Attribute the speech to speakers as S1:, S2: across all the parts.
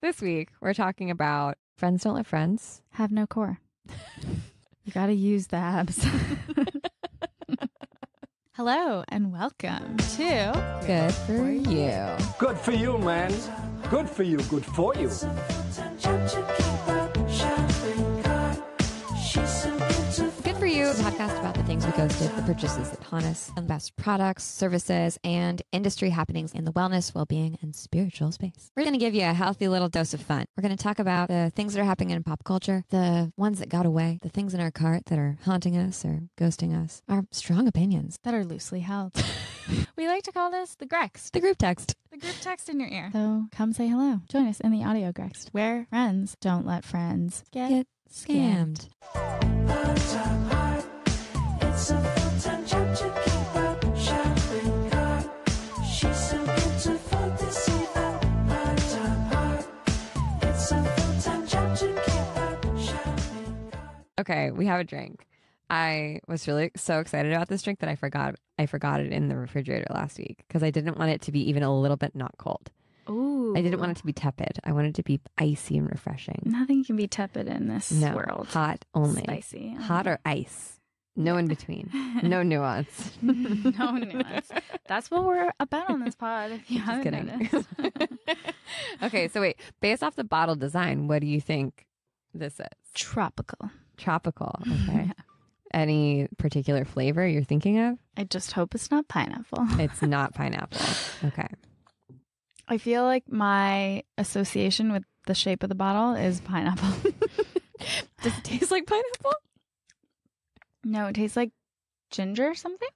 S1: This week, we're talking about friends don't let friends.
S2: Have no core. you got to use the abs. Hello and welcome to
S1: Good for you.
S3: Good for you, man. Good for you. Good for you.
S1: Podcast about the things we ghosted, the purchases that haunt us, the best products, services, and industry happenings in the wellness, well-being, and spiritual space. We're going to give you a healthy little dose of fun. We're going to talk about the things that are happening in pop culture, the ones that got away, the things in our cart that are haunting us or ghosting us, our strong opinions,
S2: that are loosely held. we like to call this the Grext,
S1: the group text.
S2: the group text in your ear. So come say hello. Join us in the audio Grext, where friends don't let friends get,
S1: Get
S2: scammed.
S1: scammed. Okay, we have a drink. I was really so excited about this drink that I forgot I forgot it in the refrigerator last week because I didn't want it to be even a little bit not cold.
S2: Ooh.
S1: I didn't want it to be tepid. I wanted it to be icy and refreshing.
S2: Nothing can be tepid in this
S1: No,
S2: world.
S1: hot only.
S2: Spicy.
S1: Hot or ice. No in between. No nuance.
S2: no nuance. That's what we're about on this pod. If you
S1: Just
S2: haven't
S1: kidding.
S2: noticed.
S1: okay, so wait, based off the bottle design, what do you think this is?
S2: Tropical.
S1: Tropical. Okay. Any particular flavor you're thinking of?
S2: I just hope it's not pineapple.
S1: It's not pineapple. Okay.
S2: I feel like my association with the shape of the bottle is pineapple.
S1: Does it taste like pineapple?
S2: No, it tastes like ginger or something.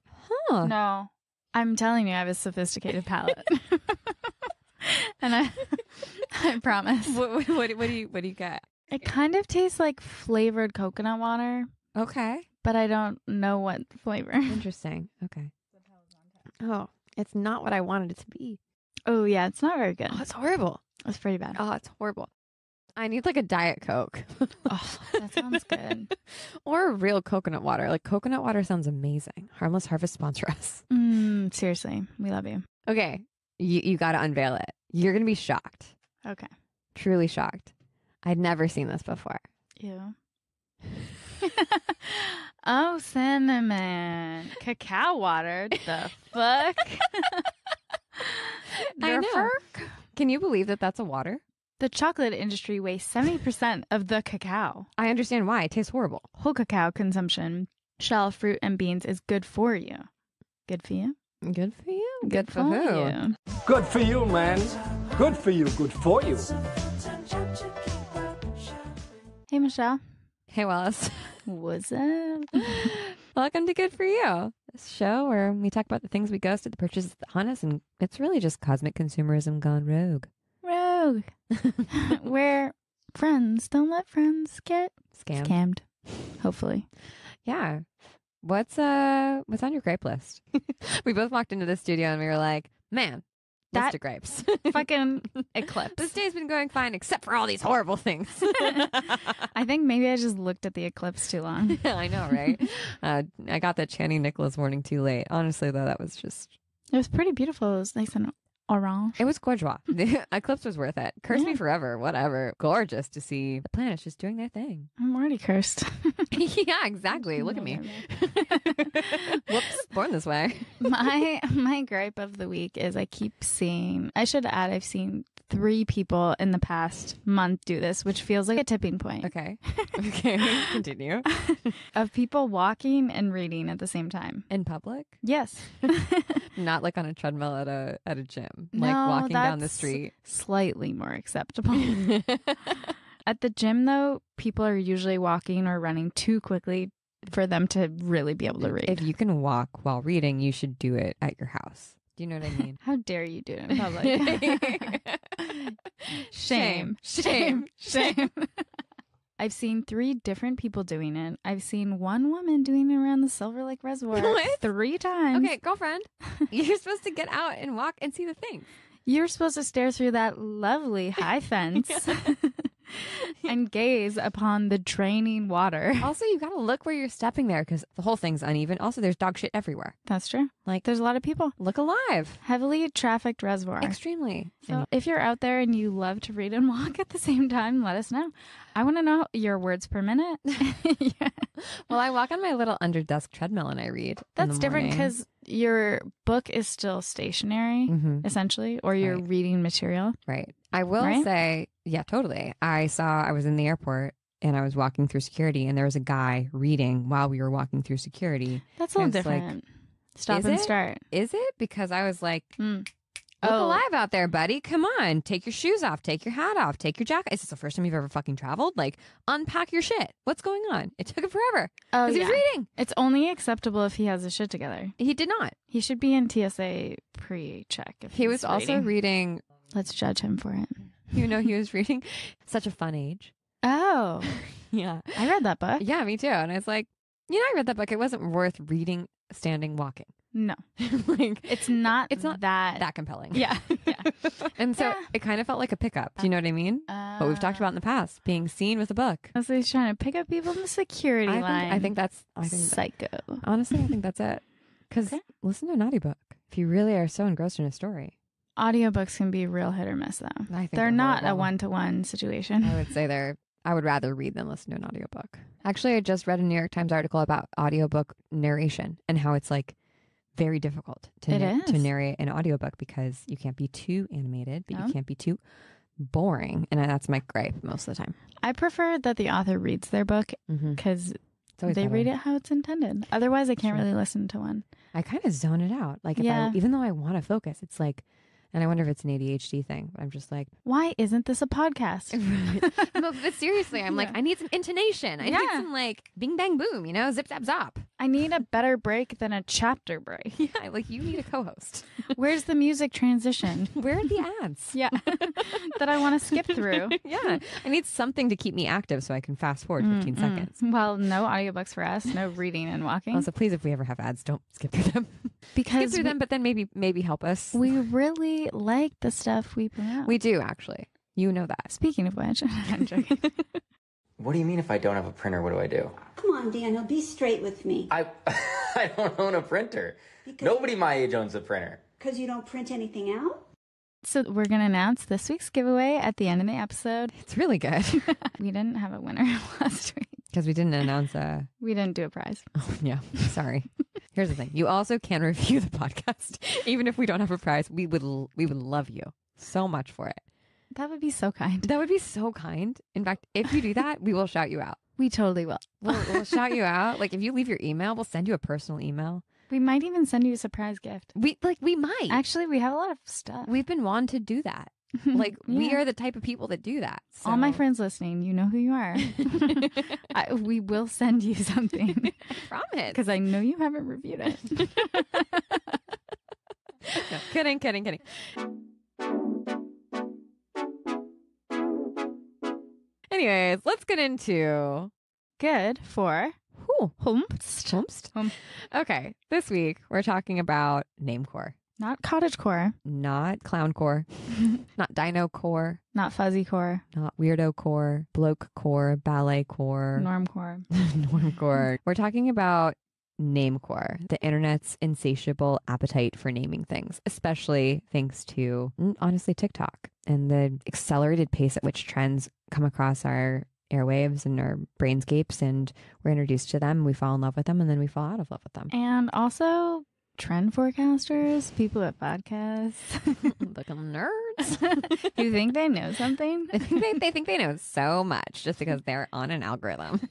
S1: Huh.
S2: No, I'm telling you, I have a sophisticated palate, and I, I promise.
S1: What, what, what, what do you what do you get?
S2: It kind of tastes like flavored coconut water,
S1: Okay.
S2: but I don't know what flavor.
S1: Interesting. Okay. Oh, it's not what I wanted it to be.
S2: Oh yeah, it's not very good.
S1: Oh, it's horrible.
S2: It's pretty bad.
S1: Oh, it's horrible. I need like a diet coke
S2: Oh, that sounds good.
S1: or real coconut water. Like coconut water sounds amazing. Harmless Harvest sponsor us.
S2: Mm, seriously, we love you.
S1: Okay, you you got to unveil it. You're gonna be shocked,
S2: Okay.
S1: truly shocked. I'd never seen this before.
S2: Ew. oh, cinnamon. Cacao water. The fuck?
S1: I know.
S2: fuck?
S1: Can you believe that that's a water?
S2: The chocolate industry wastes 70% of the cacao.
S1: I understand why. It tastes horrible.
S2: Whole cacao consumption, shell, fruit, and beans is good for you. Good for you?
S1: Good for you. Good, for, who?
S2: you.
S3: Good for you, man. Good for you. Good for you.
S2: Hey, Michelle.
S1: Hey, Wallace.
S2: What's up?
S1: Welcome to Good For You, this show where we talk about the things we ghosted, the purchases that haunt us, and it's really just cosmic consumerism gone rogue.
S2: Rogue. Where friends don't let friends get
S1: Scam.
S2: scammed. Hopefully.
S1: Yeah. What's uh what's on your grape list? we both walked into the studio and we were like, man,
S2: That-
S1: list of grapes.
S2: Fucking eclipse.
S1: this day's been going fine except for all these horrible things.
S2: I think maybe I just looked at the eclipse too long.
S1: Yeah, I know, right? Uh, I got that Chani Nicholas warning too late. Honestly, though, that was just
S2: It was pretty beautiful. It was nice and orange.
S1: it was gorgeous. The eclipse was worth it. Curse me forever, whatever. Gorgeous to see the planets just doing their thing.
S2: I'm already cursed.
S1: yeah, exactly. Look at me. Whoops, born this way.
S2: my my gripe of the week is I keep seeing. I should add I've seen three people in the past month do this, which feels like a tipping point
S1: Okay. Okay. Continue.
S2: of people walking and reading at the same time.
S1: In public?
S2: Yes,
S1: Not like on a treadmill at a at a gym. Like
S2: No,
S1: walking down the street.
S2: slightly more acceptable. At the gym, though, people are usually walking or running too quickly for them to really be able to read.
S1: if you can walk while reading, you should do it at your house. Do you know what I mean?
S2: How dare you do it in public? shame, shame, shame. I've seen three different people doing it. I've seen one woman doing it around the Silver Lake Reservoir
S1: What?
S2: three times.
S1: Okay, girlfriend, you're supposed to get out and walk and see the thing.
S2: You're supposed to stare through that lovely high fence and gaze upon the draining water.
S1: Also, you got to look where you're stepping there because the whole thing's uneven. Also, there's dog shit everywhere.
S2: That's true.
S1: Like,
S2: There's a lot of people.
S1: look alive.
S2: Heavily trafficked reservoir.
S1: Extremely.
S2: So if you're out there and you love to read and walk at the same time, let us know. I want to know your words per minute. yeah.
S1: well, I walk on my little under desk treadmill and I read.
S2: That's different because your book is still stationary,
S1: Mhm.
S2: essentially, or you're
S1: Right.
S2: reading material.
S1: Right. I will
S2: Right?
S1: say, yeah, totally. I saw, I was in the airport and I was walking through security and there was a guy reading while we were walking through security.
S2: That's a little
S1: It's like,
S2: different. Stop and
S1: it?
S2: start.
S1: Is it? Because I was like,
S2: Mm.
S1: look
S2: Oh.
S1: alive out there, buddy. Come on. Take your shoes off. Take your hat off. Take your jacket. Is this the first time you've ever fucking traveled? Like, unpack your shit. What's going on? It took him forever
S2: Oh,
S1: because he
S2: yeah.
S1: was reading.
S2: It's only acceptable if he has his shit together.
S1: He did not.
S2: He should be in TSA pre-check.
S1: He
S2: he's
S1: was also
S2: reading.
S1: reading,
S2: Let's judge him for it.
S1: you know, he was reading Such a Fun Age.
S2: Oh,
S1: Yeah.
S2: I read that book.
S1: Yeah, me too. And I was like, you know, I read that book. It wasn't worth reading, standing, walking.
S2: No,
S1: like,
S2: it's not.
S1: It's not
S2: that.
S1: that compelling.
S2: Yeah. yeah.
S1: and so
S2: Yeah.
S1: it kind of felt like a pickup. Do you know what I mean? what we've talked about in the past, being seen with a book.
S2: Uh, So he's trying to pick up people in the security
S1: I
S2: line.
S1: think, I think that's, I think,
S2: psycho.
S1: honestly, I think that's it. Because
S2: Okay.
S1: listen to a naughty book. if you really are so engrossed in a story.
S2: Audiobooks can be real hit or miss, though.
S1: I think
S2: They're not a one to one situation.
S1: I would say they're. I would rather read than listen to an audiobook. Actually, I just read a New York Times article about audiobook narration and how it's like very difficult to na- to narrate an audiobook because you can't be too animated, but
S2: Oh.
S1: you can't be too boring, and that's my gripe most of the time.
S2: I prefer that the author reads their book
S1: Mm-hmm.
S2: because they
S1: better.
S2: read it how it's intended. Otherwise, I can't
S1: Sure.
S2: really listen to one.
S1: I kind of zone it out. Like if
S2: Yeah.
S1: I, even though I want to focus, it's like, and I wonder if it's an ADHD thing. I'm just like,
S2: Why isn't this a podcast?
S1: no, but seriously, I'm like, I need some intonation. I need some like bing bang boom, you know, zip zap zop.
S2: I need a better break than a chapter break.
S1: Yeah, like you need a co-host.
S2: Where's the music transition?
S1: Where are the ads?
S2: Yeah. that I want to skip through.
S1: yeah, I need something to keep me active so I can fast forward 15
S2: Mm, mm.
S1: seconds.
S2: Well, no audiobooks for us, no reading and walking.
S1: Also, please, if we ever have ads, don't skip through them.
S2: Because skip
S1: through
S2: we,
S1: them, but then maybe maybe help us.
S2: we really like the stuff we promote.
S1: we do actually. You know that.
S2: Speaking of which, I'm joking.
S4: What do you mean if I don't have a printer, what do I do?
S5: Come on, Daniel, be straight with me.
S4: I I don't own a printer.
S5: Because-
S4: Nobody my age owns a printer.
S5: Because you don't print anything out?
S2: so we're gonna announce this week's giveaway at the end of the episode.
S1: It's really good
S2: we didn't have a winner last week.
S1: because we didn't announce a.
S2: We didn't do a prize.
S1: Oh, yeah, sorry. Here's the thing: you also can review the podcast, even if we don't have a prize. We would l- we would love you so much for it.
S2: That would be so kind.
S1: That would be so kind. In fact, if you do that, we will shout you out.
S2: We totally will.
S1: We'll, we'll shout you out. Like if you leave your email, we'll send you a personal email.
S2: We might even send you a surprise gift.
S1: We like we might.
S2: Actually, we have a lot of stuff.
S1: We've been wanting to do that. Like we are the type of people that do that.
S2: All my friends listening, you know who you are. I, we will send you something
S1: promise.
S2: because I know you haven't reviewed it.
S1: No, kidding, kidding, kidding. Anyways, let's get into
S2: Good for.
S1: Humst.
S2: Hum.
S1: Um, okay, this week we're talking about namecore,
S2: Not cottage core,
S1: not clowncore, not dino core,
S2: not fuzzy core,
S1: not weirdo core, bloke core, ballet core,
S2: norm core.
S1: normcore. We're talking about namecore, the internet's insatiable appetite for naming things, especially thanks to honestly TikTok and the accelerated pace at which trends come across our airwaves and our brainscapes and we're introduced to them, we fall in love with them and then we fall out of love with them.
S2: And also trend forecasters, people at podcasts.
S1: Looking nerds.
S2: you think they know something?
S1: I think they, they think they know so much just because they're on an algorithm.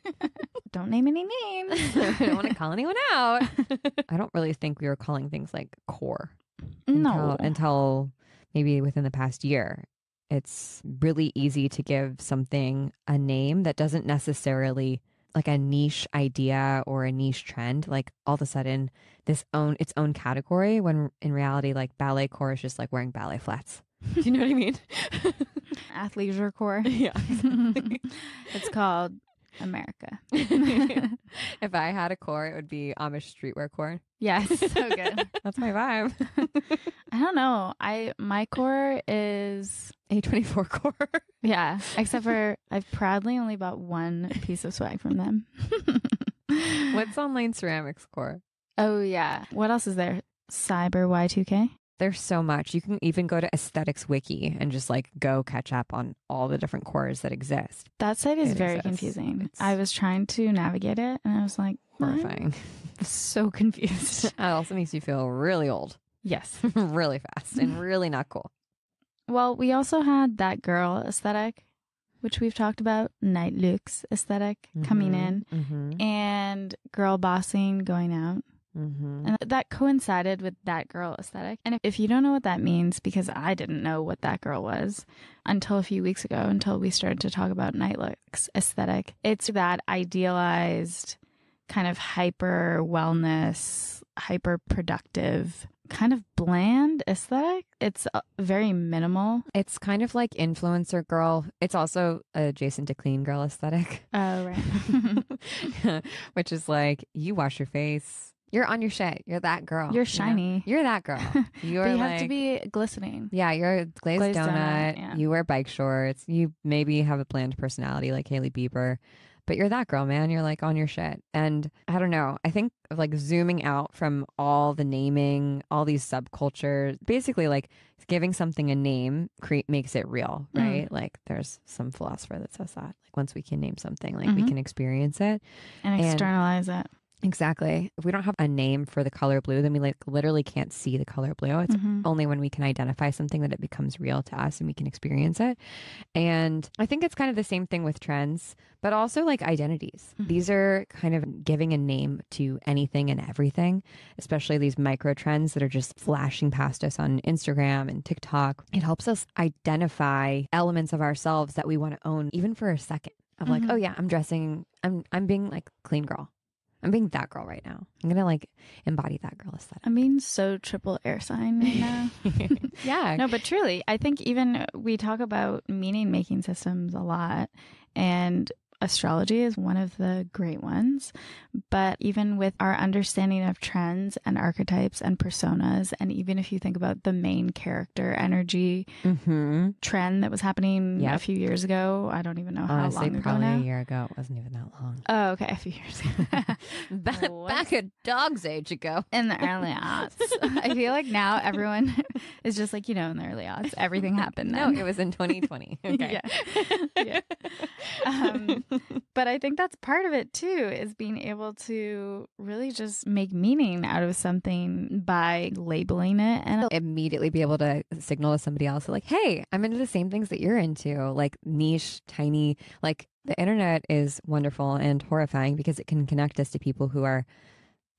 S2: Don't name any names.
S1: I don't want to call anyone out. I don't really think we were calling things like core
S2: no.
S1: until, until maybe within the past year. It's really easy to give something a name that doesn't necessarily like a niche idea or a niche trend like all of a sudden this own its own category when in reality like ballet core is just like wearing ballet flats. Do you know what I mean?
S2: Athleisure core.
S1: yeah.
S2: it's called America.
S1: if I had a core, it would be Amish streetwear core.
S2: yes, so good.
S1: That's my vibe.
S2: I don't know. I my core is
S1: A24 core.
S2: yeah, except for I've proudly only bought one piece of swag from them.
S1: What's online ceramics core?
S2: Oh yeah. What else is there? Cyber Y2K.
S1: There's so much. You can even go to Aesthetics Wiki and just like go catch up on all the different cores that exist.
S2: That site is
S1: It
S2: very
S1: exists.
S2: confusing.
S1: It's-
S2: I was trying to navigate it and I was like,
S1: Horrifying.
S2: so confused.
S1: It also makes you feel really old,
S2: yes.
S1: really fast, and really not cool.
S2: Well, we also had that girl aesthetic, which we've talked about, night luxe aesthetic coming in,
S1: Mm-hmm.
S2: and girl bossing going out.
S1: Mm-hmm.
S2: And that coincided with that girl aesthetic. And if, you don't know what that means, because I didn't know what that girl was until a few weeks ago, until we started to talk about night luxe aesthetic, it's that idealized kind of hyper wellness, hyper productive, kind of bland aesthetic. It's uh, very minimal.
S1: It's kind of like influencer girl. It's also adjacent to clean girl aesthetic.
S2: Oh, right.
S1: which is like you wash your face, you're on your shit, you're that girl,
S2: You're
S1: you
S2: shiny.
S1: you're that girl. You're
S2: you
S1: like,
S2: have to be glistening.
S1: yeah, you're a glazed,
S2: Glazed
S1: donut.
S2: donut, yeah.
S1: You wear bike shorts. You maybe have a bland personality like Hailey Bieber, but you're that girl, man. You're like on your shit. And I don't know. I think of like zooming out from all the naming, all these subcultures, basically like giving something a name cre- makes it real,
S2: Mm.
S1: right? Like there's some philosopher that says that. Like once we can name something, like we
S2: Mhm.
S1: can experience it.
S2: And
S1: And-
S2: externalize it.
S1: Exactly. If we don't have a name for the color blue, then we like literally can't see the color blue. It's
S2: Mhm.
S1: only when we can identify something that it becomes real to us and we can experience it. And I think it's kind of the same thing with trends, but also like identities.
S2: Mhm.
S1: These are kind of giving a name to anything and everything, especially these micro trends that are just flashing past us on Instagram and TikTok. It helps us identify elements of ourselves that we want to own even for a second. Of like,
S2: Mhm.
S1: oh yeah, I'm dressing I'm I'm being like clean girl. I'm being that girl right now. I'm gonna like embody that girl aesthetic.
S2: I'm being so triple air sign right now.
S1: yeah.
S2: no, but truly, I think even we talk about meaning making systems a lot, and astrology is one of the great ones. But even with our understanding of trends and archetypes and personas, and even if you think about the main character energy
S1: Mm-hmm.
S2: trend that was happening a few years ago, I don't even know how
S1: Honestly,
S2: long ago
S1: probably
S2: now.
S1: a year ago. It wasn't even that long.
S2: Oh, okay, a few years ago.
S1: back, back a dog's age ago.
S2: in the early aughts. I feel like now everyone is just like, you know, in the early aughts, everything happened
S1: No, it was in 2020. Okay.
S2: Yeah. Um, but I think that's part of it too, is being able to really just make meaning out of something by labeling it. And
S1: immediately be able to signal to somebody else like hey i'm into the same things that you're into like niche tiny like the internet is wonderful and horrifying because it can connect us to people who are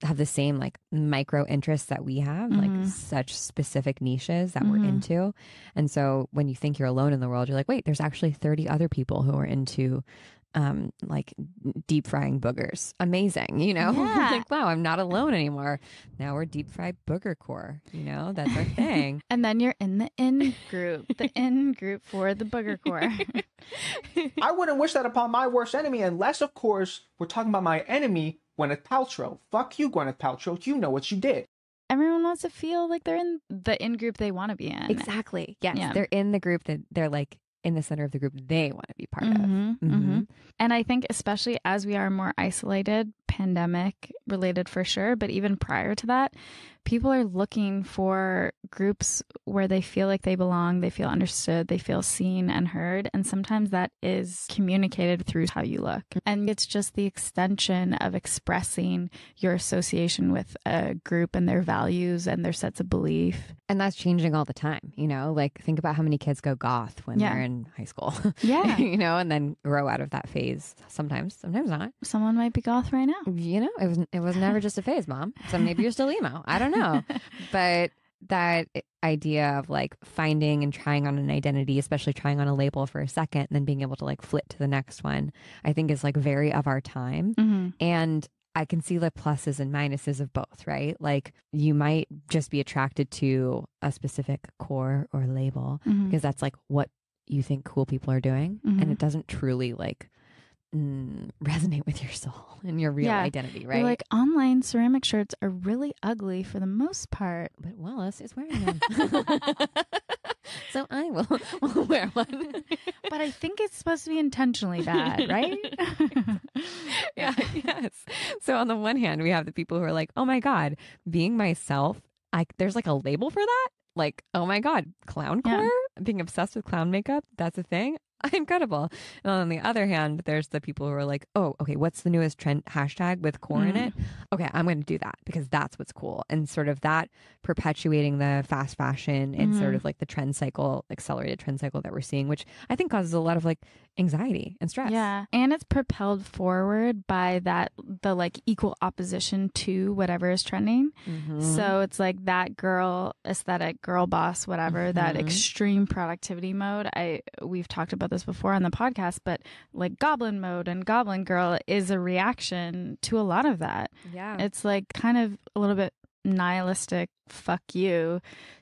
S1: have the same like micro interests that we have
S2: Mhm.
S1: like such specific niches that we're
S2: Mhm.
S1: into and so when you think you're alone in the world you're like wait there's actually 30 other people who are into um like deep frying boogers amazing you know
S2: Yeah.
S1: like wow i'm not alone anymore now we're deep fried booger core you know that's our thing
S2: and then you're in the in group, the in group for the booger core.
S6: I wouldn't wish that upon my worst enemy, unless, of course, we're talking about my enemy, Gwyneth Paltrow. Fuck you, Gwyneth Paltrow. You know what you did.
S2: Everyone wants to feel like they're in the in group they want to be in.
S1: exactly yes
S2: Yeah.
S1: they're in the group that they're like in the center of the group they want to be part of
S2: Mhm,
S1: Mhm.
S2: mhm. And I think, especially as we are more isolated, pandemic related for sure, but even prior to that, people are looking for groups where they feel like they belong, they feel understood, they feel seen and heard. And sometimes that is communicated through how you look. And it's just the extension of expressing your association with a group and their values and their sets of belief.
S1: and that's changing all the time you know like think about how many kids go goth when
S2: Yeah.
S1: they're in high school
S2: Yeah.
S1: you know and then grow out of that phase sometimes sometimes not
S2: Someone might be goth right now.
S1: you know it was it was never just a phase mom so maybe you're still emo i don't know but that idea of like finding and trying on an identity especially trying on a label for a second and then being able to like flip to the next one i think is like very of our time
S2: hmm
S1: and I can see the pluses and minuses of both, right? Like you might just be attracted to a specific core or label
S2: hmm
S1: because that's like what you think cool people are doing.
S2: Mhm.
S1: And it doesn't truly like mm, resonate with your soul and your real
S2: Yeah.
S1: identity, right?
S2: like online ceramic shirts are really ugly for the most part.
S1: but Wallace is wearing them. so I will, will wear one.
S2: But I think it's supposed to be intentionally bad, right?
S1: yeah, yes. So on the one hand, we have the people who are like, "Oh my god, being myself, I there's like a label for that." Like, "Oh my god, clown
S2: Yeah.
S1: core, being obsessed with clown makeup, that's a thing." Incredible. And on the other hand, there's the people who are like, "Oh, okay, what's the newest trend hashtag with core in it?" Okay, I'm going to do that because that's what's cool. And sort of that perpetuating the fast fashion and sort
S2: Mhm.
S1: of like the trend cycle, accelerated trend cycle that we're seeing, which I think causes a lot of like anxiety and stress.
S2: Yeah. And it's propelled forward by that, the like equal opposition to whatever is trending.
S1: Mhm.
S2: So it's like that girl aesthetic, girl boss, whatever, that
S1: Mhm.
S2: extreme productivity mode. I we've talked about this before on the podcast, but like goblin mode and goblin girl is a reaction to a lot of that.
S1: yeah.
S2: It's like kind of a little bit nihilistic fuck you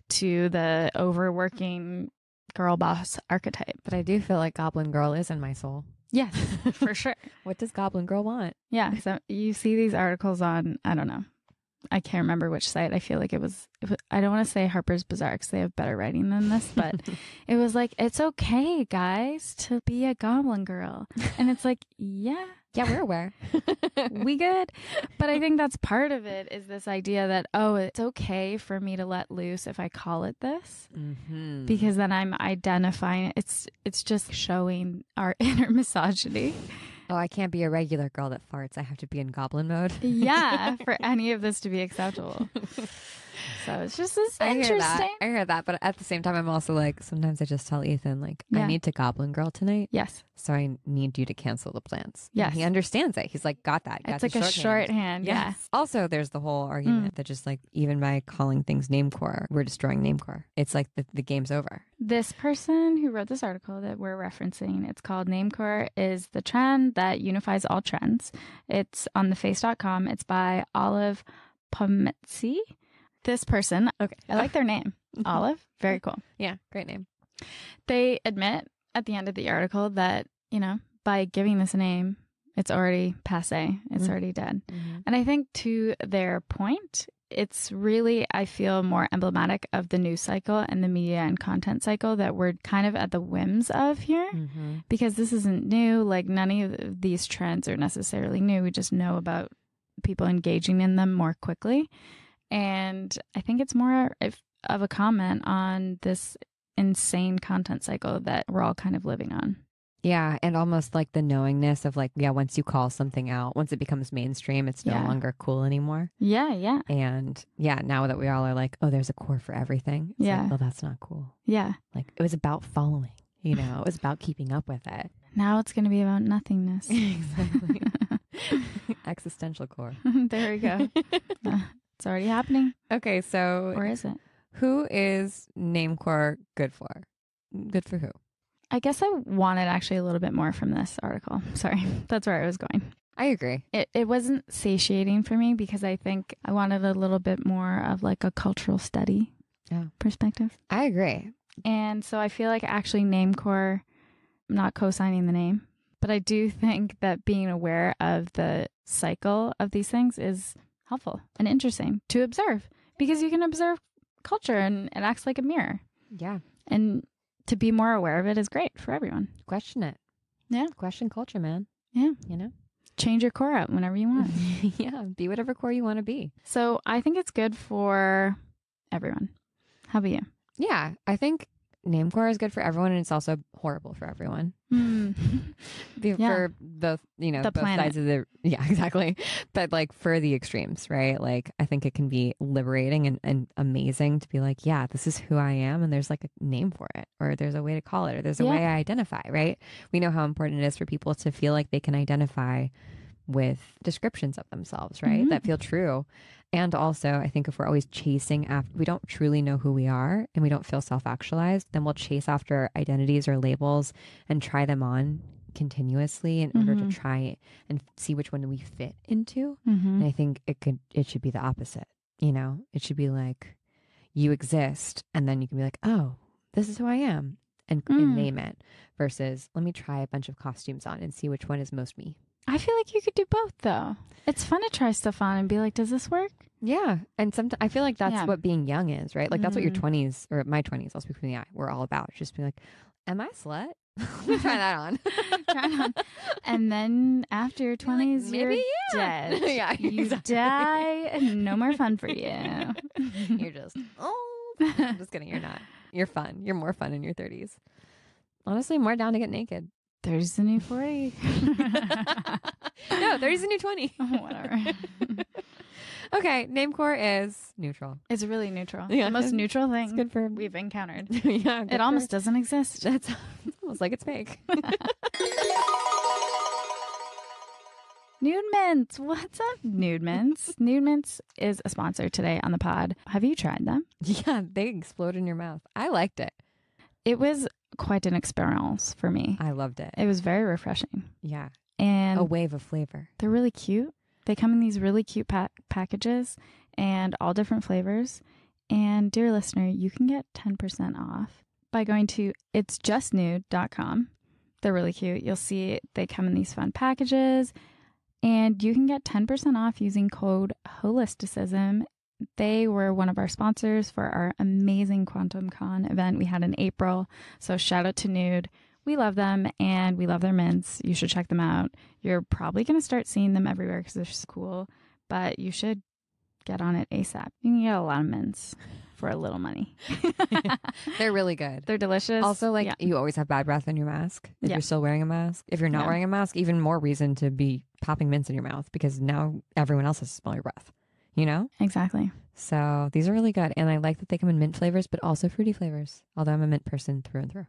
S2: to the overworking girl boss archetype.
S1: But I do feel like Goblin Girl is in my soul.
S2: Yes, for sure.
S1: What does Goblin Girl want?
S2: Yeah, so you see these articles on I don't know. I can't remember which site. I feel like it was. It was I don't want to say Harper's Bazaar because they have better writing than this, but it was like it's okay, guys, to be a goblin girl, and it's like, yeah,
S1: Yeah, we're aware.
S2: we good. But I think that's part of it is this idea that oh, it's okay for me to let loose if I call it this
S1: mm-hmm.
S2: because then I'm identifying. It's it's just showing our inner misogyny.
S1: Oh, I can't be a regular girl that farts. I have to be in Goblin mode.
S2: yeah, for any of this to be acceptable. So it's just this
S1: I hear
S2: interesting.
S1: that. I hear that, but at the same time, I'm also like, sometimes I just tell Ethan, like, I need to Goblin Girl tonight,
S2: Yes,
S1: so I need you to cancel the plans. And
S2: Yes.
S1: he understands it. He's like, got that. Got
S2: it's like a
S1: shorthand.
S2: shorthand. Yeah.
S1: Yes. Also, there's the whole argument mm. that just like even by calling things Namecore, we're destroying Namecore. It's like the, the game's over.
S2: This person who wrote this article that we're referencing, it's called Namecore is the trend that unifies all trends. It's on the face.com. It's by Olive Pometsey. This person, okay, I like their name. Olive, very cool.
S1: Yeah, great name.
S2: They admit at the end of the article that, you know, by giving this a name, it's already passe. It's
S1: Mm.
S2: already dead. And I think to their point, it's really, I feel, more emblematic of the news cycle and the media and content cycle that we're kind of at the whims of here
S1: Mm-hmm.
S2: because this isn't new. Like, none of these trends are necessarily new. We just know about people engaging in them more quickly. And I think it's more if, of a comment on this insane content cycle that we're all kind of living on.
S1: Yeah, and almost like the knowingness of like, yeah, once you call something out, once it becomes mainstream, it's no
S2: Yeah.
S1: longer cool anymore.
S2: Yeah, yeah,
S1: And yeah, now that we all are like, oh, there's a core for everything. It's like,
S2: Yeah.
S1: well, that's not cool.
S2: yeah.
S1: Like it was about following, you know, it was about keeping up with it.
S2: Now it's going to be about nothingness.
S1: exactly. Existential core.
S2: there we go. Uh, It's already happening.
S1: Okay, so
S2: Or is it?
S1: who is Namecore good for? Good for who?
S2: I guess I wanted actually a little bit more from this article. Sorry. That's where I was going.
S1: I agree.
S2: It it wasn't satiating for me because I think I wanted a little bit more of like a cultural study
S1: Yeah.
S2: perspective.
S1: I agree.
S2: And so I feel like actually Namecore, I'm not co-signing the name, but I do think that being aware of the cycle of these things is helpful and interesting to observe because you can observe culture and it acts like a mirror.
S1: Yeah.
S2: And to be more aware of it is great for everyone.
S1: Question it.
S2: Yeah.
S1: Question culture, man.
S2: Yeah.
S1: You know?
S2: Change your core out whenever you want.
S1: yeah. Be whatever core you want to be.
S2: so I think it's good for everyone. How about you?
S1: Yeah. I think Namecore is good for everyone and it's also horrible for everyone.
S2: Hmm.
S1: Be-
S2: Yeah.
S1: For both, you know,
S2: The
S1: both
S2: planet.
S1: sides of the yeah, exactly. But like for the extremes, right? Like I think it can be liberating and, and amazing to be like, yeah, this is who I am and there's like a name for it or there's a way to call it or there's a
S2: Yeah.
S1: way I identify, right? We know how important it is for people to feel like they can identify with descriptions of themselves, right?
S2: Mhm.
S1: That feel true. And also, I think if we're always chasing after, we don't truly know who we are and we don't feel self actualized, then we'll chase after identities or labels and try them on continuously in order
S2: Mhm.
S1: to try and see which one we fit into.
S2: Mhm.
S1: And I think it could, it should be the opposite. You know, it should be like you exist and then you can be like, oh, this is who I am. and,
S2: Mm.
S1: and name it versus let me try a bunch of costumes on and see which one is most me.
S2: I feel like you could do both though. It's fun to try stuff on and be like, does this work?
S1: Yeah. And sometimes I feel like that's
S2: Yeah.
S1: what being young is, right? Like that's what your
S2: Mhm.
S1: 20s or my 20s, I'll speak from the eye, we're all about. Just being like, am I a slut? Try that on.
S2: Try it on. And then after your
S1: You're like,
S2: 20s, you're
S1: "Maybe, yeah."
S2: dead.
S1: Yeah,
S2: You
S1: exactly.
S2: die. No more fun for you.
S1: You're just, oh, I'm just kidding. You're not. You're fun. You're more fun in your 30s. Honestly, more down to get naked.
S2: There's the new 40.
S1: no, 30's a new 20.
S2: Whatever.
S1: Okay, Namecore is neutral.
S2: It's really neutral.
S1: Yeah,
S2: the most neutral
S1: It's
S2: thing
S1: good for
S2: we've encountered.
S1: yeah.
S2: It
S1: for-
S2: almost doesn't exist.
S1: That's it's almost like it's fake.
S2: Nude Mints. What's up, Nude Mints? Nude Mints is a sponsor today on the pod. Have you tried them?
S1: yeah, they explode in your mouth. I liked it.
S2: It was quite an experience for me.
S1: I loved it.
S2: It was very refreshing.
S1: Yeah,
S2: And
S1: a wave of flavor.
S2: they're really cute. They come in these really cute pa- packages and all different flavors. And dear listener, you can get 10% off by going to itsjustnude.com. They're really cute. You'll see they come in these fun packages and you can get 10% off using code holisticism. They were one of our sponsors for our amazing Quantum Con event we had in April. So shout out to Nude. We love them and we love their mints. You should check them out. You're probably going to start seeing them everywhere because they're so cool, but you should get on it ASAP. You can get a lot of mints for a little money.
S1: They're really good.
S2: they're delicious.
S1: Also, like
S2: Yeah.
S1: you always have bad breath in your mask if
S2: Yeah.
S1: you're still wearing a mask. If you're not
S2: Yeah.
S1: wearing a mask, even more reason to be popping mints in your mouth because now everyone else has to smell your breath. You know?
S2: exactly.
S1: So these are really good. And I like that they come in mint flavors, but also fruity flavors. Although I'm a mint person through and through.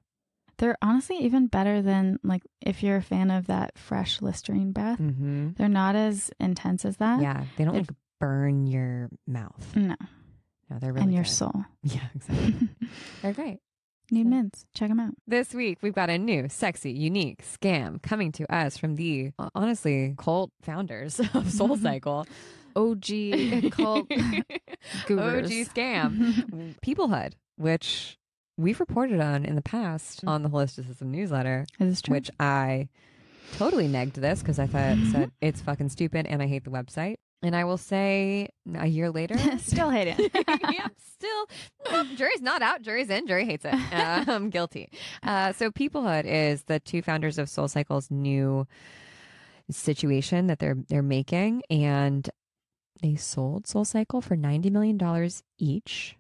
S2: They're honestly even better than like if you're a fan of that fresh Listerine breath.
S1: Mm-hmm.
S2: They're not as intense as that.
S1: Yeah. They don't
S2: It-
S1: like burn your mouth.
S2: No.
S1: No, they're really
S2: and your
S1: good.
S2: soul.
S1: Yeah, exactly. they're great.
S2: Nude
S1: So-
S2: mints. Check them out.
S1: This week, we've got a new, sexy, unique scam coming to us from the honestly cult founders of Soul Cycle.
S2: OG cult gurus.
S1: OG scam. Peoplehood, which we've reported on in the past on the Holisticism newsletter,
S2: Is this true?
S1: which I totally negged this because I thought said it's fucking stupid and I hate the website. And I will say a year later,
S2: Still hate it.
S1: yep, still, nope, jury's not out. Jury's in. Jury hates it. Uh, I'm guilty. Uh, so, Peoplehood is the two founders of Soul Cycle's new situation that they're they're making, and they sold Soul Cycle for ninety million dollars each.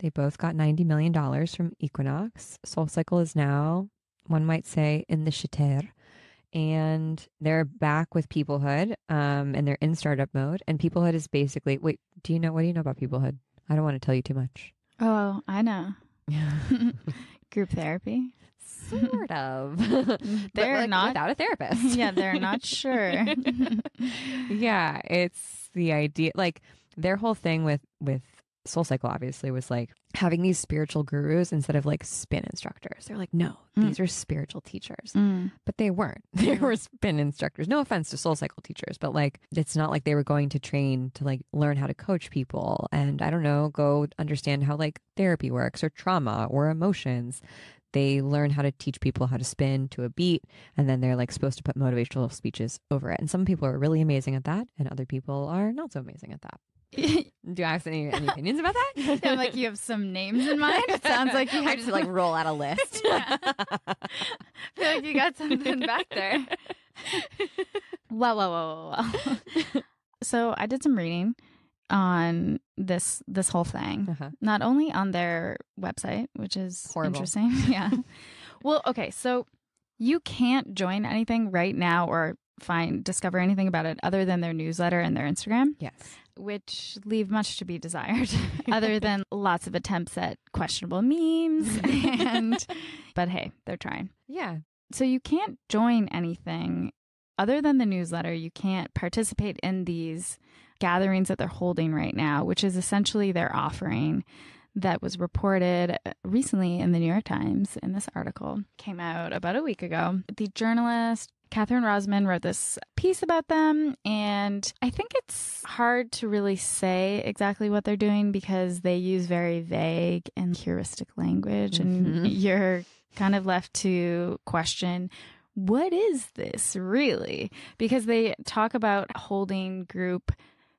S1: They both got ninety million dollars from Equinox. Soul Cycle is now, one might say, in the shitter and they're back with Peoplehood, um, and they're in startup mode. And Peoplehood is basically wait, do you know what do you know about Peoplehood? I don't want to tell you too much.
S2: oh, I know. Group therapy.
S1: sort of.
S2: They're
S1: like,
S2: not-
S1: without a therapist.
S2: yeah, they're not sure.
S1: yeah, it's the idea. Like their whole thing with with Soul Cycle obviously was like having these spiritual gurus instead of like spin instructors. They're like, no,
S2: Mm.
S1: these are spiritual teachers.
S2: Mm.
S1: but they weren't. They were spin instructors. No offense to soul cycle teachers, but like it's not like they were going to train to like learn how to coach people and I don't know, go understand how like therapy works or trauma or emotions. They learn how to teach people how to spin to a beat and then they're like supposed to put motivational speeches over it. And some people are really amazing at that and other people are not so amazing at that. Do I have any, any opinions about that?
S2: I'm like, you have some names in mind. It sounds like you have some-
S1: like roll out a list.
S2: Yeah. I feel like you got something back there. Wow, wow, wow, wow, wow. so I did some reading on this this whole thing.
S1: Uh-huh.
S2: Not only on their website, which is
S1: Horrible.
S2: interesting. Yeah. well, okay, so you can't join anything right now or find discover anything about it other than their newsletter and their Instagram,
S1: Yes.
S2: which leave much to be desired other than lots of attempts at questionable memes and but hey, they're trying.
S1: Yeah.
S2: So you can't join anything other than the newsletter. You can't participate in these gatherings that they're holding right now, which is essentially their offering that was reported recently in the New York Times in this article came out about a week ago. The journalist Katherine Rosman wrote this piece about them, and I think it's hard to really say exactly what they're doing because they use very vague and heuristic language, and
S1: Mhm.
S2: you're kind of left to question what is this really? Because they talk about holding group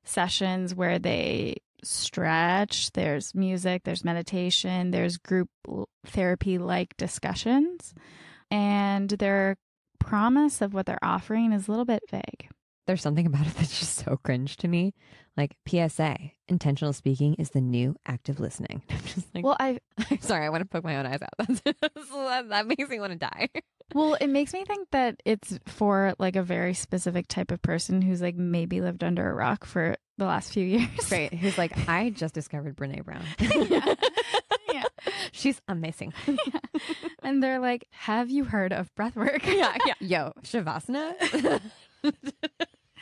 S2: sessions where they stretch, there's music, there's meditation, there's group therapy like discussions. And their promise of what they're offering is a little bit vague.
S1: There's something about it that's just so cringe to me. Like PSA, intentional speaking is the new active listening. I'm just like,
S2: Well, I
S1: I'm sorry, I want to poke my own eyes out. That's, that, that makes me want to die.
S2: well, it makes me think that it's for like a very specific type of person who's like maybe lived under a rock for the last few years.
S1: Great. Who's like, I just discovered Brene Brown.
S2: yeah. yeah.
S1: She's amazing.
S2: And they're like, "Have you heard of breathwork?"
S1: yeah, yeah. Yo, Shavasana.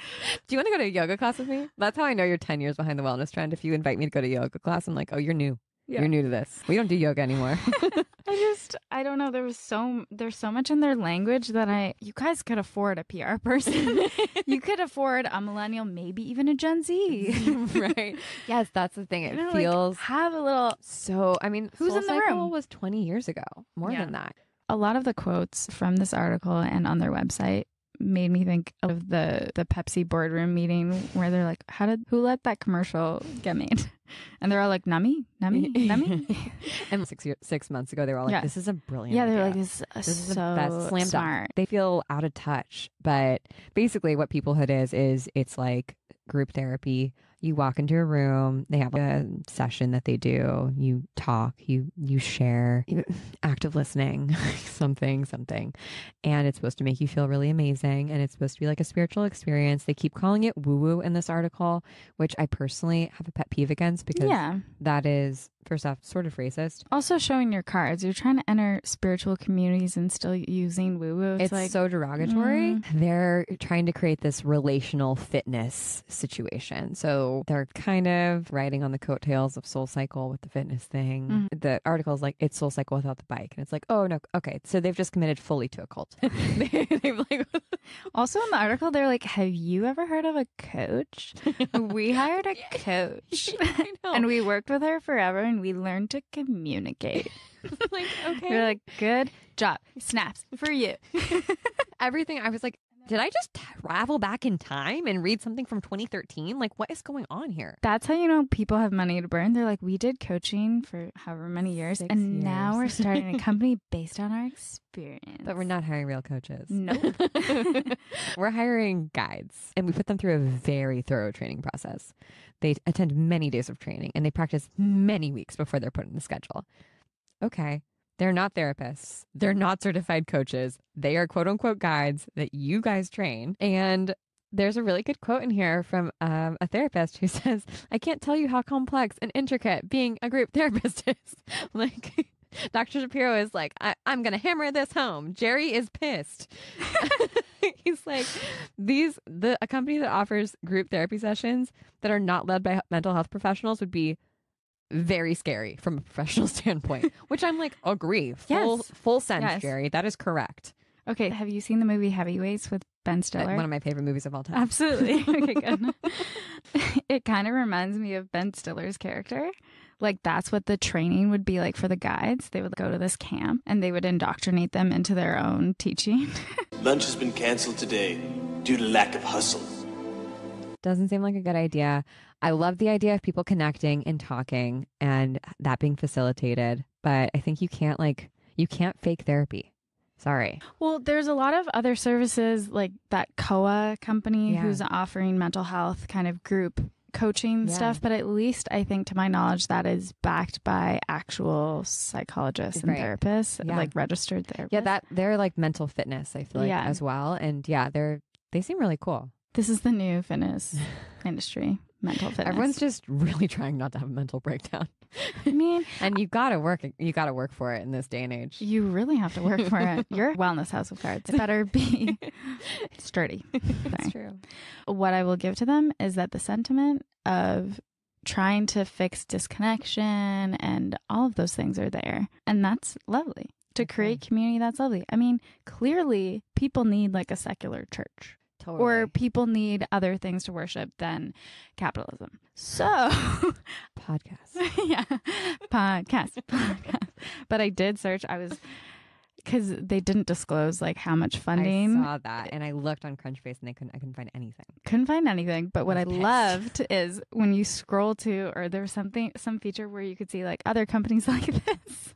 S1: Do you want to go to a yoga class with me? That's how I know you're 10 years behind the wellness trend. If you invite me to go to yoga class, I'm like, oh, you're new.
S2: Yeah.
S1: You're new to this. We don't do yoga anymore.
S2: I just I don't know. There was so there's so much in their language that I you guys could afford a PR person. you could afford a millennial, maybe even a Gen Z.
S1: right. Yes, that's the thing. It
S2: You know, like,
S1: feels
S2: have a little.
S1: so. I mean,
S2: Who's
S1: Soul
S2: in the
S1: Cycle
S2: room?
S1: was 20 years ago, more
S2: Yeah.
S1: than that.
S2: A lot of the quotes from this article and on their website made me think of the the Pepsi boardroom meeting where they're like, "How did who let that commercial get made?" And they're all like, "Nummy, nummy, nummy."
S1: and six year, six months ago, they were all like,
S2: Yeah.
S1: "This is a brilliant."
S2: yeah, they're
S1: idea.
S2: like, "This, uh,
S1: This
S2: is
S1: is
S2: so
S1: the best slam
S2: smart."
S1: dunk. They feel out of touch, but basically, what peoplehood is is it's like group therapy. You walk into a room, they have a session that they do. You talk, you you share, active listening, something, something, and it's supposed to make you feel really amazing. And it's supposed to be like a spiritual experience. They keep calling it woo woo in this article, which I personally have a pet peeve against because
S2: Yeah.
S1: that is first off sort of racist.
S2: Also showing your cards. You're trying to enter spiritual communities and still using woo woo.
S1: It's,
S2: It's, like
S1: so derogatory.
S2: mm.
S1: They're trying to create this relational fitness situation. So they're kind of riding on the coattails of Soul Cycle with the fitness thing.
S2: Mm-hmm.
S1: The article is like, it's Soul Cycle without the bike. And it's like, oh, no. Okay. So they've just committed fully to a cult. They- like,
S2: Also in the article, they're like, "Have you ever heard of a coach? we hired a coach, and we worked with her forever, and we learned to communicate."
S1: like, okay.
S2: You're like, "Good job, snaps for you."
S1: everything. I was like, did I just travel back in time and read something from 2013? Like, what is going on here?
S2: That's how you know people have money to burn. They're like, "We did coaching for however many years,
S1: Six
S2: and now we're starting a company based on our experience."
S1: But we're not hiring real coaches.
S2: Nope.
S1: we're hiring guides and we put them through a very thorough training process. They attend many days of training and they practice many weeks before they're put in the schedule. Okay. They're not therapists. They're not certified coaches. They are quote unquote guides that you guys train. And there's a really good quote in here from um, a therapist who says, I can't tell you how complex and intricate being a group therapist is. like, Dr. Shapiro is like, I- I'm going to hammer this home. Jerry is pissed. He's like, these, the, a company that offers group therapy sessions that are not led by mental health professionals would be very scary from a professional standpoint, which I'm like, agree. Full,
S2: Yes.
S1: full sense,
S2: Yes.
S1: Jerry. That is correct.
S2: okay, have you seen the movie Heavyweights with Ben uh, Stiller?
S1: One of my favorite movies of all time.
S2: Absolutely. okay, good. it kind of reminds me of Ben Stiller's character. Like that's what the training would be like for the guides. They would go to this camp and they would indoctrinate them into their own teaching.
S7: Lunch has been canceled today due to lack of hustle.
S1: Doesn't seem like a good idea. I love the idea of people connecting and talking and that being facilitated, but I think you can't like you can't fake therapy. Sorry.
S2: well, there's a lot of other services like that COA company
S1: Yeah.
S2: who's offering mental health kind of group coaching
S1: Yeah.
S2: stuff, but at least I think to my knowledge that is backed by actual psychologists and
S1: Right.
S2: therapists,
S1: Yeah.
S2: like registered therapists.
S1: Yeah, that they're like mental fitness, I feel like
S2: Yeah.
S1: as well. And yeah, they're they seem really cool.
S2: This is the new fitness industry, mental fitness.
S1: Everyone's just really trying not to have a mental breakdown.
S2: I mean,
S1: and you gotta work you gotta work for it in this day and age.
S2: You really have to work for it. Your wellness house of cards better be sturdy. Sorry.
S1: true.
S2: What I will give to them is that the sentiment of trying to fix disconnection and all of those things are there. And that's lovely. To create community, that's lovely. I mean, clearly people need like a secular church.
S1: Totally.
S2: Or people need other things to worship than capitalism. So
S1: podcast.
S2: yeah, podcast, podcast. But I did search. I was because they didn't disclose like how much funding.
S1: I saw that and I looked on Crunchbase and they couldn't I couldn't find anything.
S2: Couldn't find anything. But what I
S1: pissed.
S2: loved is when you scroll to, or there was something, some feature where you could see like other companies like this.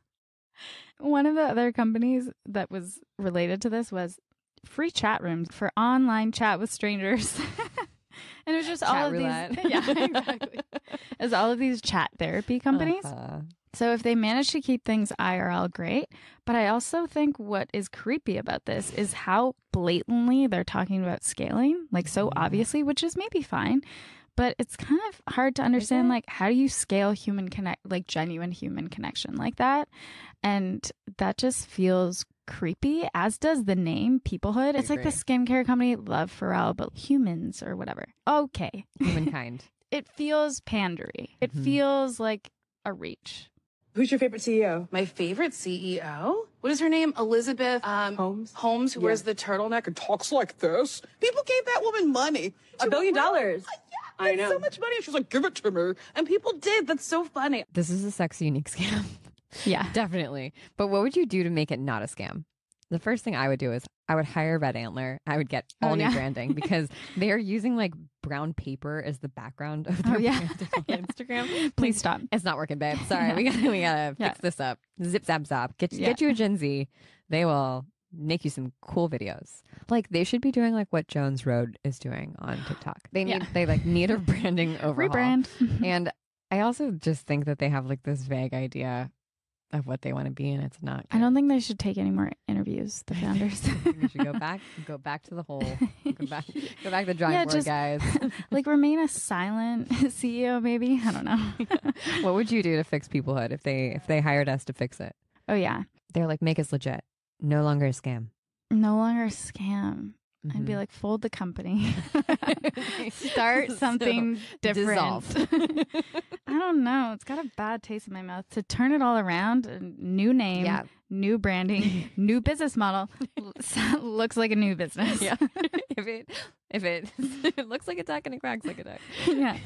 S2: One of the other companies that was related to this was free chat rooms for online chat with strangers. and it was just all of
S1: roulette.
S2: these. Yeah, exactly. Was all of these chat therapy companies.
S1: Uh-huh.
S2: So if they manage to keep things IRL, great. But I also think what is creepy about this is how blatantly they're talking about scaling, like so obviously, which is maybe fine. But it's kind of hard to understand, like, how do you scale human connect, like genuine human connection like that? And that just feels creepy, as does the name Peoplehood. It's like the skincare company Love Pharrell, but humans or whatever. Okay.
S1: Humankind.
S2: It feels pandery. It
S1: Mhm.
S2: feels like a reach.
S8: Who's your favorite CEO?
S9: My favorite CEO? What is her name? Elizabeth um,
S8: Holmes?
S9: Holmes, who
S8: Yeah.
S9: wears the turtleneck and talks like this. People gave that woman money.
S8: A billion dollars.
S9: I
S8: I know.
S9: So much money. She was like, give it to me. And people did. That's so funny.
S1: This is a sexy unique scam.
S2: Yeah.
S1: Definitely. But what would you do to make it not a scam? The first thing I would do is I would hire Red Antler. I would get
S2: Oh,
S1: all new
S2: yeah.
S1: branding because they are using like brown paper as the background of
S2: Oh,
S1: their
S2: yeah.
S1: branding on
S2: Yeah.
S1: Instagram.
S2: Please stop.
S1: It's not working, babe. Sorry, we gotta we gotta
S2: Yeah.
S1: fix this up. Zip zap zap. Get
S2: Yeah.
S1: get you a Gen Z. They will make you some cool videos. Like they should be doing like what Jones Road is doing on TikTok. They need
S2: Yeah.
S1: they like need a branding overhaul.
S2: Rebrand.
S1: And I also just think that they have like this vague idea of what they want to be, and it's not.
S2: I don't think they should take any more interviews, the founders.
S1: we should go back, go back to the hole, go back, go back to the drawing
S2: Yeah,
S1: board,
S2: just-
S1: guys.
S2: like remain a silent CEO, maybe. I don't know.
S1: what would you do to fix peoplehood if they if they hired us to fix it?
S2: oh yeah,
S1: They're like, make us legit, no longer a scam.
S2: no longer a scam. I'd be
S1: Mhm.
S2: like, fold the company, start
S1: So,
S2: something different.
S1: dissolve.
S2: I don't know. It's got a bad taste in my mouth. To turn it all around, new name,
S1: Yeah.
S2: new branding, new business model, looks like a new business.
S1: yeah. if it if it it looks like a duck and it quacks like a duck.
S2: yeah.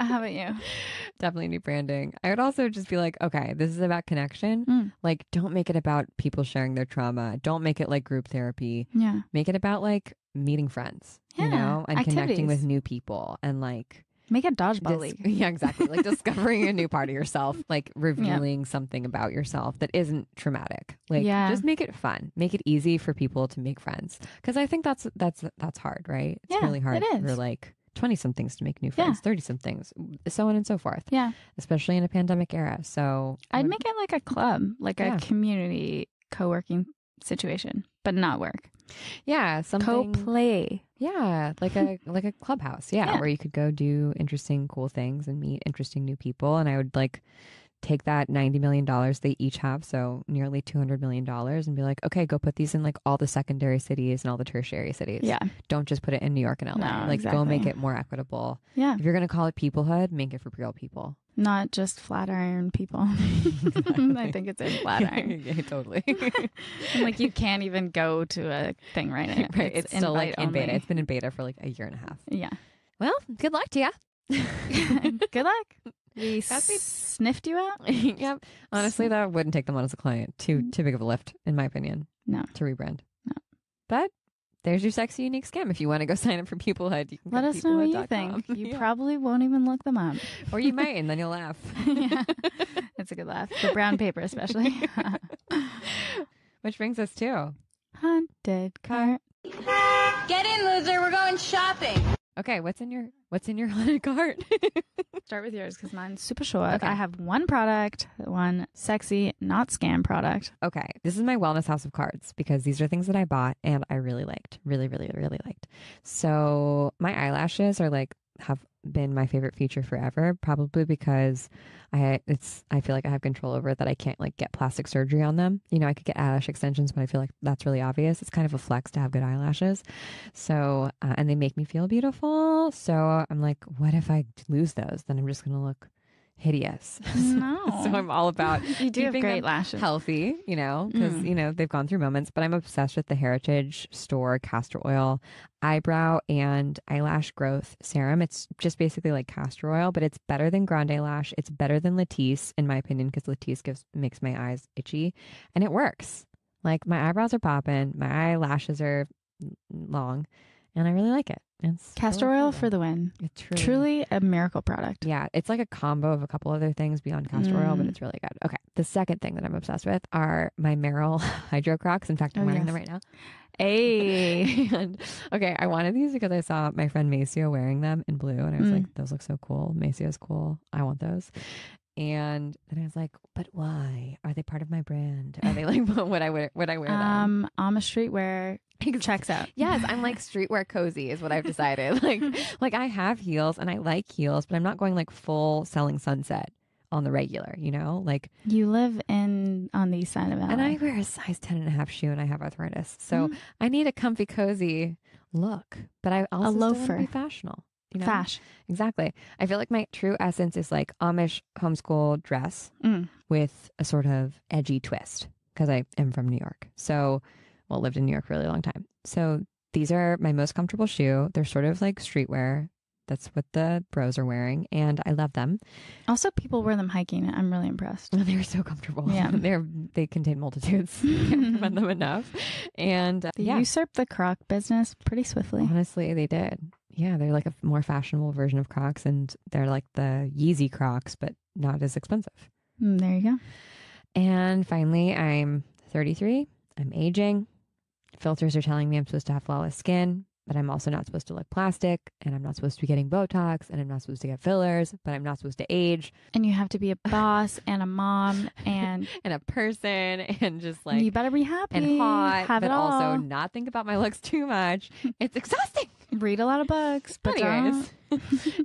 S2: How about you?
S1: Definitely new branding. I would also just be like, okay, this is about connection.
S2: Mm.
S1: Like, don't make it about people sharing their trauma. Don't make it like group therapy.
S2: Yeah.
S1: Make it about like meeting friends, you know, and connecting with new people and like
S2: Make a dodgeball
S1: dis-
S2: league.
S1: yeah, exactly. Like discovering a new part of yourself, like revealing something about yourself that isn't traumatic. Like
S2: Yeah.
S1: just make it fun. Make it easy for people to make friends. Cuz I think that's that's that's hard, right? It's
S2: Yeah,
S1: really hard
S2: it
S1: for like 20 somethings to make new friends, 30 somethings, so on and so forth,
S2: Yeah.
S1: especially in a pandemic era. So
S2: I'd
S1: would-
S2: make it like a club, like
S1: Yeah.
S2: a community co working situation, but not work.
S1: yeah, Something, Co
S2: play.
S1: Yeah, like a like a clubhouse. Yeah,
S2: Yeah.
S1: where you could go do interesting, cool things and meet interesting new people. And I would like take that ninety million dollars they each have, so nearly two hundred million dollars, and be like, okay, go put these in like all the secondary cities and all the tertiary cities.
S2: Yeah.
S1: don't just put it in New York and LA.
S2: No,
S1: like, go make it more equitable.
S2: Yeah.
S1: If you're gonna call it peoplehood, make it for real people.
S2: Not just Flatiron people. I think it's in flat iron.
S1: yeah, totally.
S2: And, like you can't even go to a thing right now.
S1: right, it's, still like in beta. It's been in beta for like a year and a half.
S2: Yeah.
S1: Well, good luck to you.
S2: Good luck. We
S1: That's it.
S2: sniffed you out.
S1: yep. Honestly, that wouldn't take them on as a client. Too mm-hmm. too big of a lift, in my opinion.
S2: No.
S1: To rebrand.
S2: No.
S1: But there's your sexy unique scam. If you want to go sign up for Peoplehood, you can
S2: Let us know what you think. You
S1: Yeah.
S2: probably won't even look them up.
S1: or you might, and then you'll laugh.
S2: yeah. It's a good laugh. The brown paper, especially.
S1: Which brings us to
S2: Haunted cart.
S10: Get in, loser. We're going shopping.
S1: Okay. What's in your What's in your haunted cart?
S2: Start with yours because mine's super short.
S1: Okay.
S2: I have one product, one sexy, not scam product.
S1: okay, this is my wellness house of cards because these are things that I bought and I really liked, really, really, really liked. So my eyelashes are like have been my favorite feature forever, probably because I it's I feel like I have control over it that I can't like get plastic surgery on them. You know, I could get eyelash extensions, but I feel like that's really obvious. It's kind of a flex to have good eyelashes. So uh, and they make me feel beautiful. So I'm like, what if I lose those? Then I'm just gonna look hideous.
S2: No.
S1: so I'm all about
S2: You do have
S1: keeping
S2: great lashes.
S1: healthy, you know, because
S2: Mm.
S1: you know they've gone through moments. But I'm obsessed with the Heritage Store castor oil eyebrow and eyelash growth serum. It's just basically like castor oil, but it's better than Grande Lash. It's better than Latisse, in my opinion, because Latisse gives makes my eyes itchy, and it works. Like my eyebrows are popping, my eyelashes are long, and I really like it. It's
S2: Castor
S1: really
S2: oil for the win.
S1: It's truly,
S2: Truly a miracle product.
S1: yeah, it's like a combo of a couple other things beyond castor oil, but
S2: Mm.
S1: it's really good. Okay, the second thing that I'm obsessed with are my Merrell Hydro Crocs. In fact, I'm
S2: Oh,
S1: wearing them right now.
S2: Hey.
S1: and okay, I wanted these because I saw my friend Maceo wearing them in blue, and I was
S2: Mm.
S1: like, "Those look so cool. Maceo's cool. I want those." And then I was like, "But why are they part of my brand? Are they like what I wear? Would I wear Um, them?
S2: I'm a streetwear checks out.
S1: Yes, I'm like streetwear cozy is what I've decided. like like I have heels and I like heels, but I'm not going like full selling sunset on the regular, you know? Like
S2: You live in on the east side of LA.
S1: and I wear a size 10 and a half shoe and I have arthritis. So
S2: Mm.
S1: I need a comfy cozy look, but I also still wanna
S2: loafer.
S1: be fashionable. You know?
S2: Fash.
S1: Exactly. I feel like my true essence is like Amish homeschool dress
S2: Mm.
S1: with a sort of edgy twist because I am from New York. So, well, lived in New York for a really long time. So these are my most comfortable shoe. They're sort of like streetwear. That's what the bros are wearing, and I love them.
S2: Also, people wear them hiking. I'm really impressed.
S1: They're so comfortable.
S2: Yeah.
S1: they're they contain multitudes. Can't them enough. And uh,
S2: They
S1: yeah,
S2: usurped the croc business pretty swiftly.
S1: honestly, they did. Yeah, they're like a more fashionable version of Crocs, and they're like the Yeezy Crocs, but not as expensive.
S2: Mm, there you go.
S1: And finally, I'm 33. I'm aging. Filters are telling me I'm supposed to have flawless skin, but I'm also not supposed to look plastic, and I'm not supposed to be getting Botox, and I'm not supposed to get fillers, but I'm not supposed to age,
S2: And you have to be a boss and a mom and
S1: and a person, and just like
S2: you better be happy
S1: and hot,
S2: Have
S1: but
S2: it all.
S1: also not think about my looks too much. It's exhausting.
S2: Read a lot of books, but
S1: Anyways,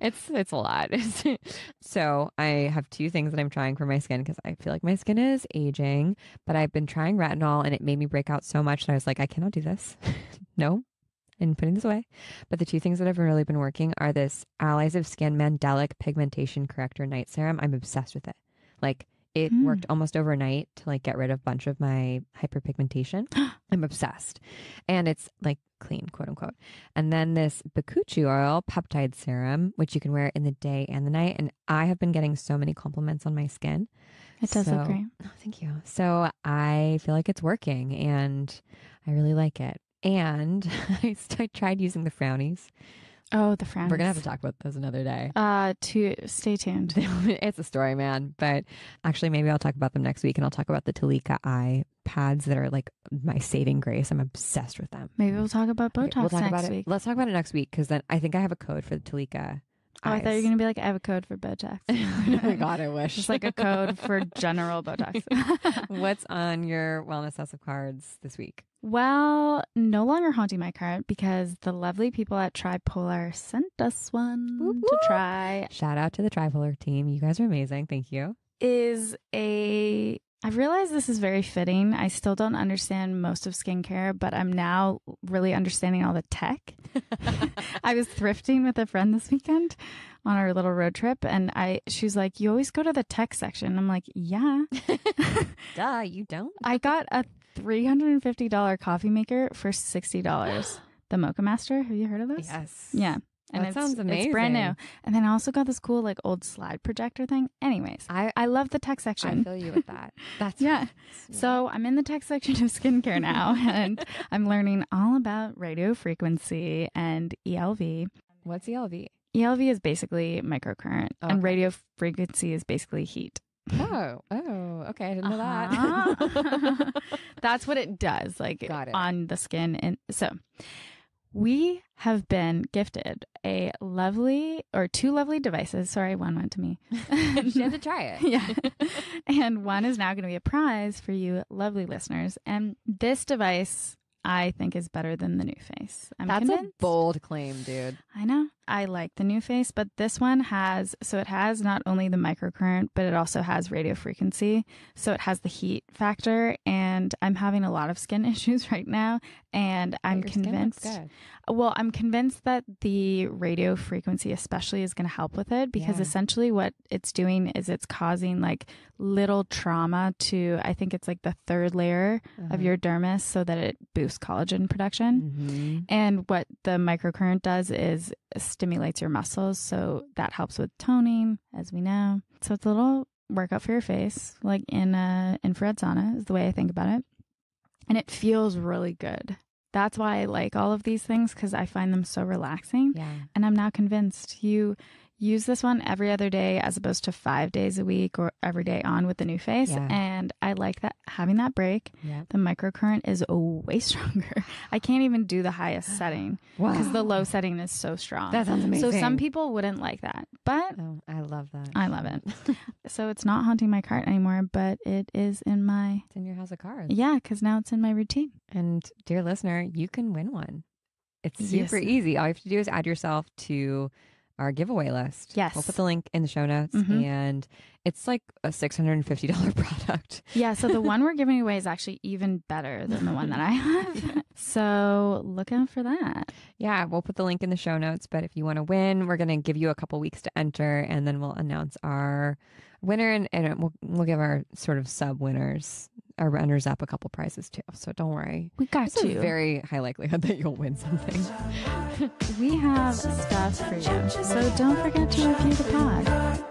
S1: it's it's a lot. so I have two things that I'm trying for my skin because I feel like my skin is aging, but I've been trying retinol and it made me break out so much that I was like, I cannot do this. no. And putting this away. But the two things that have really been working are this Allies of Skin Mandelic Pigmentation Corrector Night Serum. I'm obsessed with it. Like it
S2: Mm.
S1: worked almost overnight to like get rid of a bunch of my hyperpigmentation. I'm obsessed. And it's like clean, quote unquote. And then this Bakuchiol peptide serum, which you can wear in the day and the night. And I have been getting so many compliments on my skin.
S2: It does
S1: So-
S2: look great.
S1: Oh, thank you. So I feel like it's working and I really like it. And I, I tried using the frownies.
S2: Oh, the frowns.
S1: We're going to have to talk about those another day.
S2: Uh, to stay tuned.
S1: it's a story, man. But actually, maybe I'll talk about them next week and I'll talk about the Talika eye pads that are like my saving grace. I'm obsessed with them.
S2: Maybe we'll talk about Botox
S1: Okay, we'll talk
S2: next
S1: about
S2: week.
S1: it. Let's talk about it next week because then I think I have a code for the Talika.
S2: Oh, I thought you were gonna be like, I have a code for Botox.
S1: oh my god, I wish.
S2: Just like a code for general Botox.
S1: What's on your wellness house of cards this week?
S2: well, no longer haunting my card because the lovely people at TriPollar sent us one
S1: Whoop,
S2: to try.
S1: Shout out to the TriPollar team. You guys are amazing. Thank you.
S2: Is a I realize this is very fitting. I still don't understand most of skincare, but I'm now really understanding all the tech. I was thrifting with a friend this weekend on our little road trip and I she was like, "You always go to the tech section." I'm like, "Yeah."
S1: Duh, you don't.
S2: I got a $350 coffee maker for $60. The Moccamaster. Have you heard of this?
S1: Yes.
S2: Yeah. And
S1: That sounds amazing.
S2: It's brand new. And then I also got this cool like old slide projector thing. Anyways,
S1: I
S2: I love the tech section.
S1: I feel you with that. That's
S2: Yeah. So I'm in the tech section of skincare now and I'm learning all about radio frequency and ELV.
S1: What's ELV?
S2: ELV is basically microcurrent
S1: Okay.
S2: and radio frequency is basically heat.
S1: Oh, oh, okay. I didn't know
S2: Uh-huh.
S1: that.
S2: That's what it does, like
S1: Got it.
S2: on the skin. And so we have been gifted a lovely or two lovely devices. Sorry, one went to me.
S1: she had to try it.
S2: yeah. and one is now going to be a prize for you lovely listeners. And this device I think is better than the new face. I'm
S1: That's
S2: convinced.
S1: a bold claim, dude.
S2: I know. I like the NuFACE, but this one has so it has not only the microcurrent, but it also has radio frequency. So it has the heat factor and I'm having a lot of skin issues right now and I'm
S1: Your
S2: convinced well, I'm convinced that the radio frequency especially is going to help with it because
S1: Yeah.
S2: essentially what it's doing is it's causing like little trauma to I think it's like the third layer of
S1: Uh-huh.
S2: your dermis so that it boosts collagen production.
S1: Mhm.
S2: And what the microcurrent does is stimulates your muscles. So that helps with toning, as we know. So it's a little workout for your face, like in a infrared sauna, is the way I think about it. and it feels really good. That's why I like all of these things because I find them so relaxing.
S1: Yeah.
S2: And I'm now convinced you use this one every other day as opposed to five days a week or every day on with the NuFACE.
S1: Yeah.
S2: And I like that having that break.
S1: Yep.
S2: The microcurrent is way stronger. I can't even do the highest setting because the low setting is so strong.
S1: That sounds amazing.
S2: So some people wouldn't like that, but
S1: Oh, I love that.
S2: I love it. so it's not haunting my cart anymore, but it is in my
S1: It's in your house of cards.
S2: yeah, because now it's in my routine.
S1: And dear listener, you can win one. It's super
S2: Yes.
S1: easy. All you have to do is add yourself to our giveaway list.
S2: Yes.
S1: We'll put the link in the show notes
S2: Mhm.
S1: and it's like a $650 product.
S2: Yeah, so the one we're giving away is actually even better than the one that I have. so look out for that.
S1: Yeah, we'll put the link in the show notes. But if you want to win, we're going to give you a couple weeks to enter and then we'll announce our winner and, and we'll, we'll give our sort of sub winners, our runners up, a couple prizes too. So don't worry.
S2: We got
S1: It's a
S2: you.
S1: very high likelihood that you'll win something.
S2: we have stuff for you. So don't forget to review the pod.